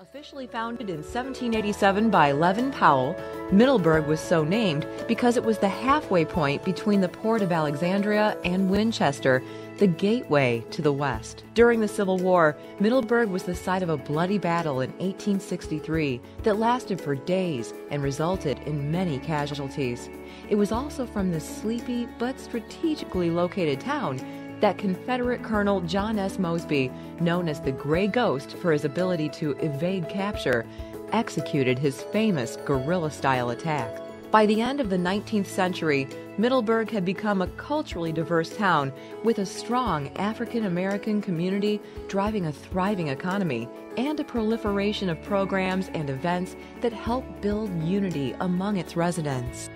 Officially founded in 1787 by Leven Powell, Middleburg was so named because it was the halfway point between the port of Alexandria and Winchester, the gateway to the west. During the Civil War, Middleburg was the site of a bloody battle in 1863 that lasted for days and resulted in many casualties. It was also from this sleepy but strategically located town that Confederate Colonel John S. Mosby, known as the Gray Ghost for his ability to evade capture, executed his famous guerrilla style attack. By the end of the 19th century, Middleburg had become a culturally diverse town with a strong African American community driving a thriving economy and a proliferation of programs and events that help build unity among its residents.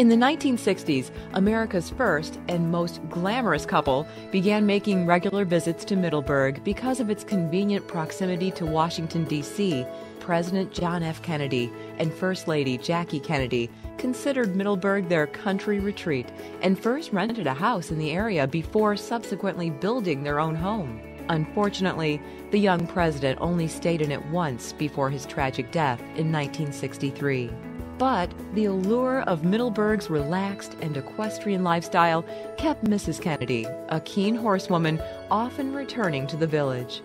In the 1960s, America's first and most glamorous couple began making regular visits to Middleburg because of its convenient proximity to Washington, D.C. President John F. Kennedy and First Lady Jackie Kennedy considered Middleburg their country retreat and first rented a house in the area before subsequently building their own home. Unfortunately, the young president only stayed in it once before his tragic death in 1963. But the allure of Middleburg's relaxed and equestrian lifestyle kept Mrs. Kennedy, a keen horsewoman, often returning to the village.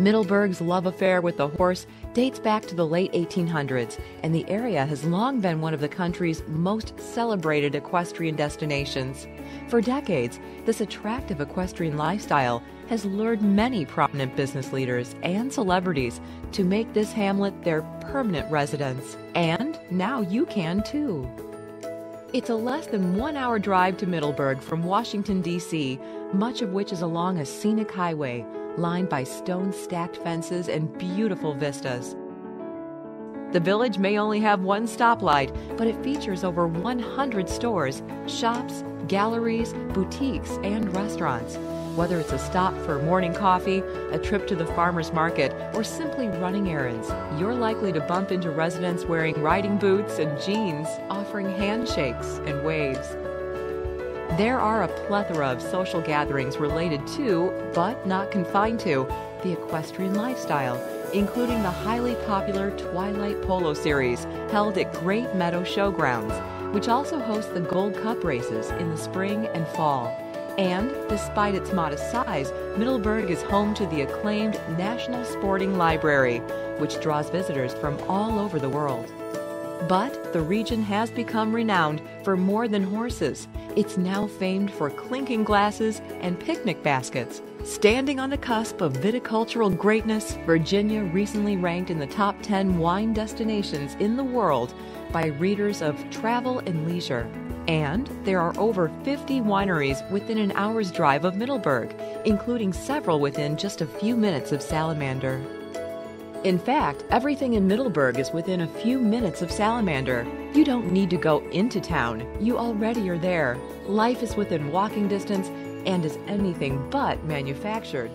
Middleburg's love affair with the horse dates back to the late 1800s, and the area has long been one of the country's most celebrated equestrian destinations. For decades, this attractive equestrian lifestyle has lured many prominent business leaders and celebrities to make this hamlet their permanent residence. And now you can too. It's a less than one hour drive to Middleburg from Washington, D.C., much of which is along a scenic highway lined by stone stacked fences and beautiful vistas. The village may only have one stoplight, but it features over 100 stores, shops, galleries, boutiques, and restaurants. Whether it's a stop for morning coffee, a trip to the farmer's market, or simply running errands, you're likely to bump into residents wearing riding boots and jeans, offering handshakes and waves. There are a plethora of social gatherings related to, but not confined to, the equestrian lifestyle, including the highly popular Twilight Polo Series held at Great Meadow Showgrounds, which also hosts the Gold Cup races in the spring and fall. And despite its modest size, Middleburg is home to the acclaimed National Sporting Library, which draws visitors from all over the world. But the region has become renowned for more than horses. It's now famed for clinking glasses and picnic baskets. Standing on the cusp of viticultural greatness, Virginia recently ranked in the top 10 wine destinations in the world by readers of Travel and Leisure. And there are over 50 wineries within an hour's drive of Middleburg, including several within just a few minutes of Salamander. In fact, everything in Middleburg is within a few minutes of Salamander. You don't need to go into town, you already are there. Life is within walking distance and is anything but manufactured.